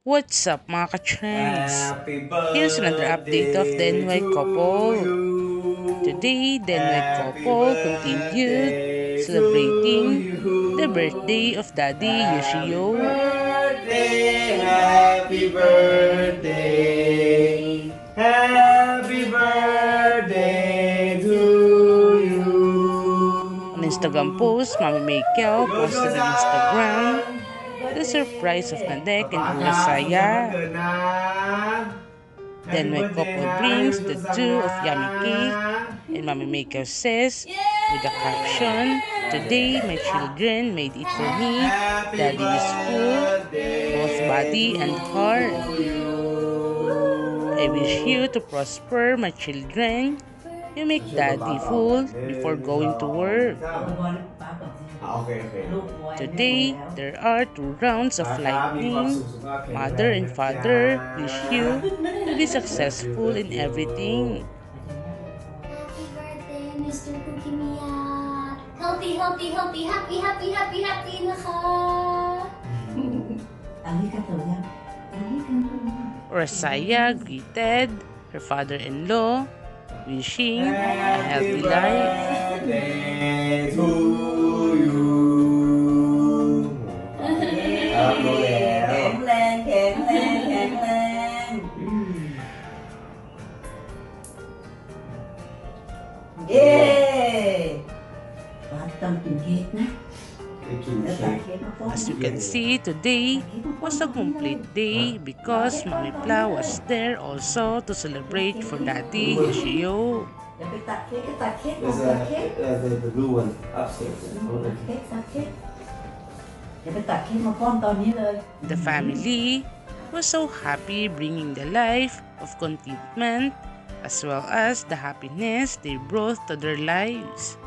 What's up mga ka-trends? Here's another update of the NY couple. Today, the NY couple continued celebrating the birthday of Daddy Yoshio. Birthday, happy birthday. Happy birthday to you. On Instagram post, Mami Maykao posted on Instagram the surprise of Nadech and Urassaya. Then my couple brings the two of yummy cake and Mami Maker says with the caption, Today my children made it for me. Daddy is full, both body and heart. I wish you to prosper, my children. You make that full before going to work. Today, there are two rounds of lightning. Mother and father wish you to be successful in everything. Happy birthday, Mr. Kugimiya! Healthy, healthy, healthy, happy, happy, happy, happy นะคะอาริกาโตยะอาริกาโต Rasaya greeted her father-in-law ข็งแรงเย้ว่าต้องกินเค้กนะ as you can see, today was a complete day because Mami was there also to celebrate for Daddy Yoshio. The. The family was so happy bringing the life of contentment as well as the happiness they brought to their lives.